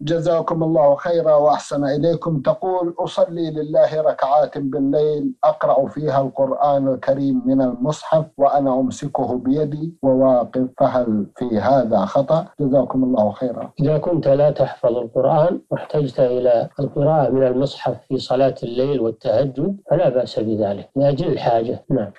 جزاكم الله خيرا وأحسن إليكم. تقول أصلي لله ركعات بالليل أقرأ فيها القرآن الكريم من المصحف وأنا أمسكه بيدي وواقف فهل في هذا خطأ؟ جزاكم الله خيرا. إذا كنت لا تحفظ القرآن واحتجت إلى القراءة من المصحف في صلاة الليل والتهجد فلا بأس بذلك. لأجل الحاجة. نعم.